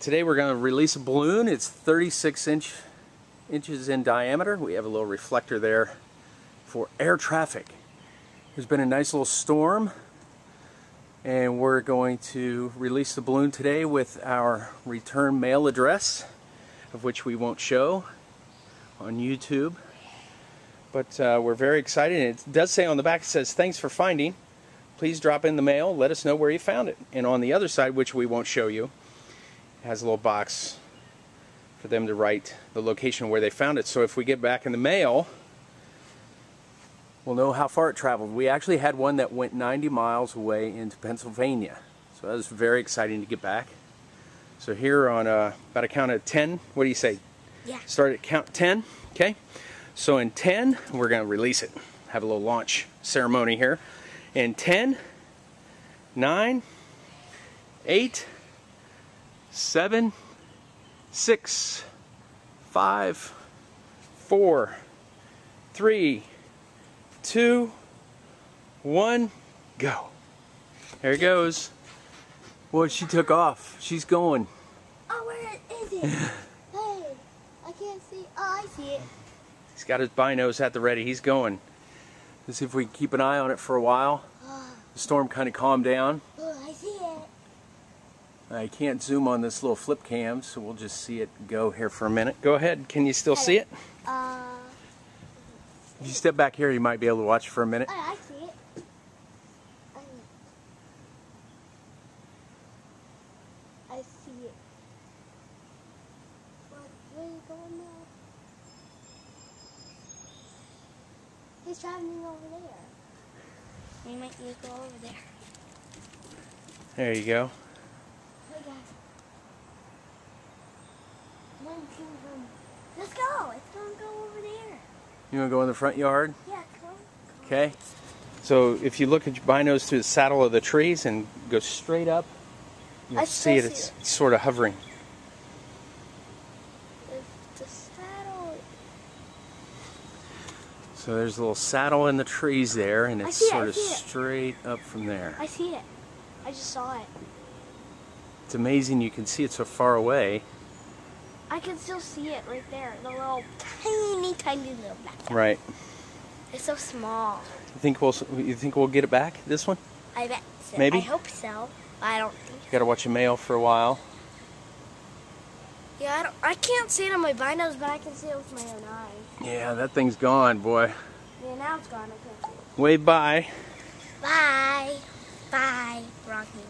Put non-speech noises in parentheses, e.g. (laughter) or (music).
Today we're going to release a balloon. It's 36 inch inches in diameter. We have a little reflector there for air traffic. There's been a nice little storm and we're going to release the balloon today with our return mail address of which we won't show on YouTube. But uh, we're very excited. It does say on the back, it says, thanks for finding. Please drop in the mail. Let us know where you found it. And on the other side, which we won't show you, has a little box for them to write the location where they found it. So if we get back in the mail, we'll know how far it traveled. We actually had one that went 90 miles away into Pennsylvania. So that was very exciting to get back. So here on uh, about a count of 10, what do you say? Yeah. Start at count 10, okay? So in 10, we're going to release it. Have a little launch ceremony here. In 10, 9, 8, seven, six, five, four, three, two, one, go. There it goes. Well, she took off. She's going. Oh, where is it? (laughs) hey, I can't see. Oh, I see it. He's got his binos at the ready. He's going. Let's see if we can keep an eye on it for a while. (gasps) The storm kind of calmed down. I see it. I can't zoom on this little flip cam, so we'll just see it go here for a minute. Go ahead. Can you still see it? Uh, If you step back here, you might be able to watch for a minute. oh, I see it. I, I see it. Where, where are you going now? He's traveling over there. We might need to go over there. There you go. Hey guys. One, two, one. Let's go. It's gonna go over there. You want to go in the front yard? Yeah, come. Okay. So if you look at your binos through the saddle of the trees and go straight up, you'll see it. It's, it's sort of hovering. If the saddle. So there's a little saddle in the trees there, and it's it, sort of it. straight up from there. I see it. I just saw it. It's amazing you can see it so far away. I can still see it right there. The little tiny, tiny little black. Right. It's so small. You think we'll you think we'll get it back? This one? I bet. So. Maybe? I hope so. I don't think. You got to watch your mail for a while. Yeah, I don't. I can't see it on my binos, but I can see it with my own eyes. Yeah, that thing's gone, boy. Yeah, now it's gone. I can't see it. Wave bye. Bye. Bye. Rocky.